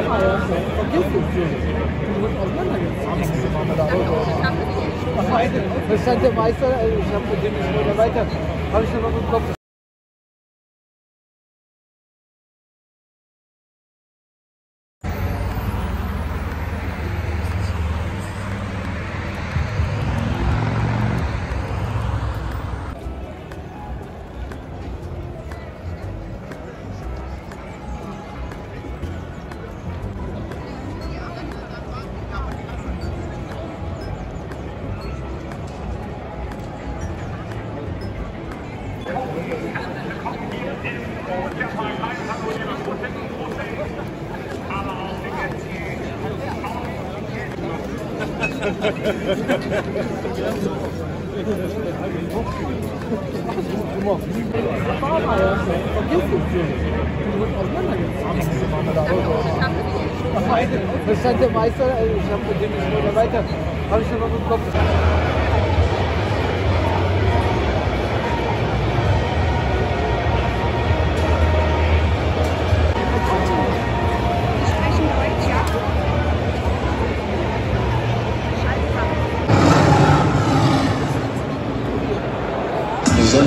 Vergiss es nicht. Du musst auseinandergezogen. Da stand der Meister, ich habe mit dem nicht mehr weiter. Habe ich noch mal im Kopf. Vergiss es nicht. Du musst auseinandergezogen. Da stand der Meister, also ich habe mit dem nicht mehr weiter. Habe ich noch mal im Kopf.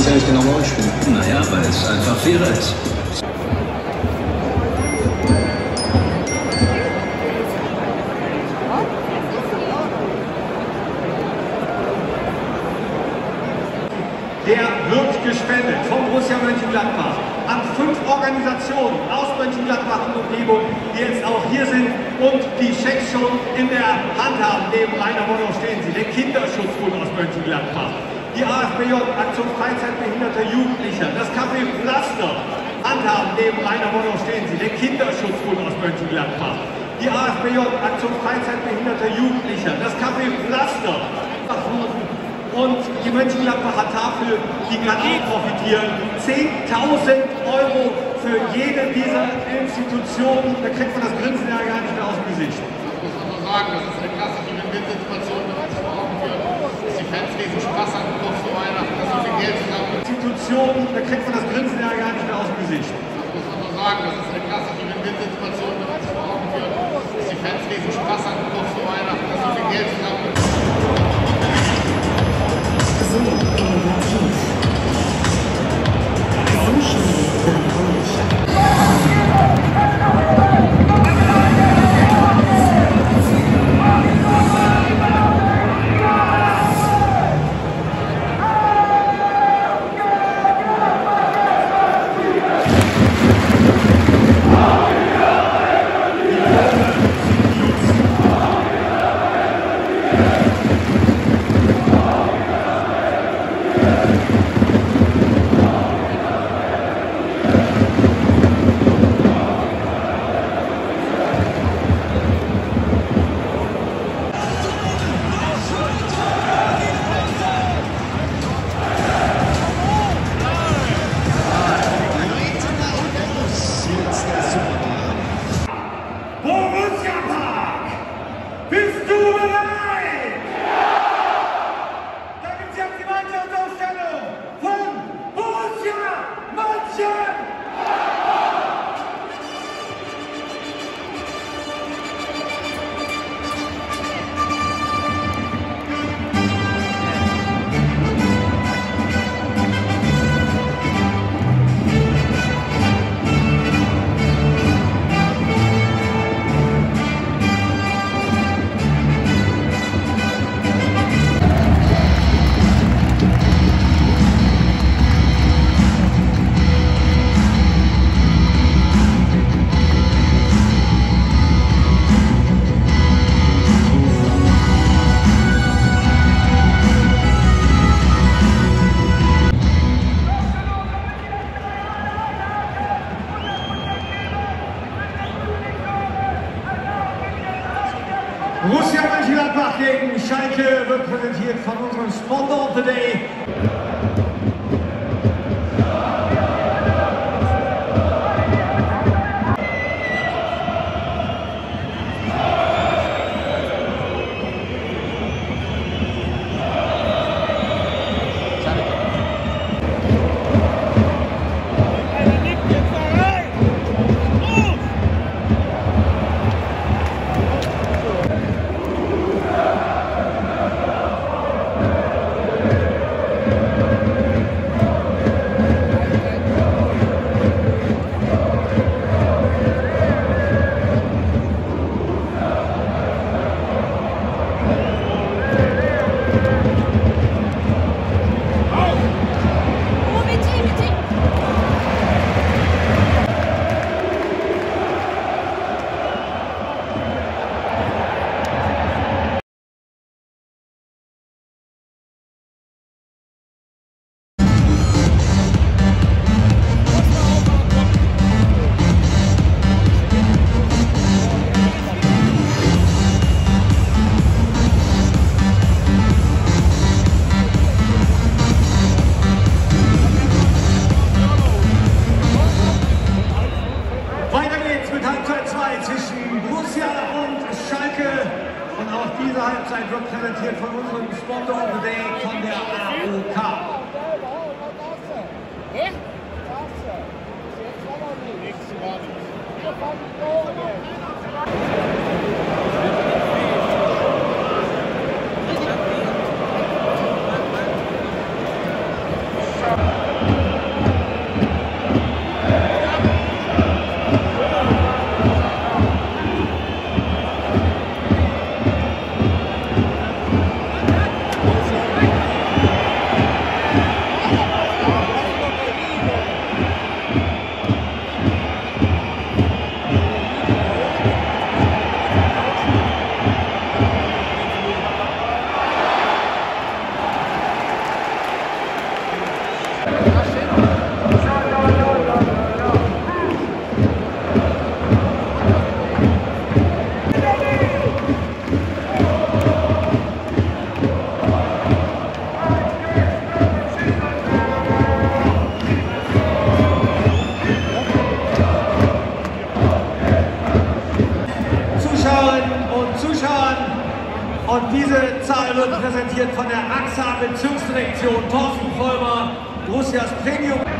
Sollst ja nicht genau Rollen spielen. Naja, weil es einfach fairer ist. Der wird gespendet vom Borussia Mönchengladbach an fünf Organisationen aus Mönchengladbach und Umgebung, die jetzt auch hier sind und die Schecks schon in der Hand haben. Neben Rainer Monno stehen sie, der Kinderschutzbund aus Mönchengladbach, die AFBJ, Aktion Freizeitbehinderter Jugendlicher, das Café Pflaster, handhaben. Neben Rainer Monno stehen sie, der Kinderschutzbund aus Mönchengladbach, die AFBJ, Aktion Freizeitbehinderter Jugendlicher, das Café Pflaster, und die Mönchengladbacher Tafel, die auch profitieren. 10.000 Euro für jede dieser Institutionen. Da kriegt man das Grinsen ja gar nicht mehr aus dem Gesicht. muss man so sagen, das ist eine klassische Win-Win-Situation, wenn man sich vor Augen führt, dass die Fans riesen Spaß haben, kurz vor Weihnachten, so viel Geld zusammen. Institutionen, da kriegt man das Grinsen ja gar nicht mehr aus dem Gesicht. Das muss man sagen, das ist eine klassische Win-Win-Situation, wenn man sich vor dass die Fans riesen Spaß haben, kurz vor Weihnachten, so viel Geld zusammen. Borussia Mönchengladbach gegen Schalke wird präsentiert von unserem Sponsor of the Day. Oh, von der AXA Bezirksdirektion Thorsten Vollmer, Borussias Premium.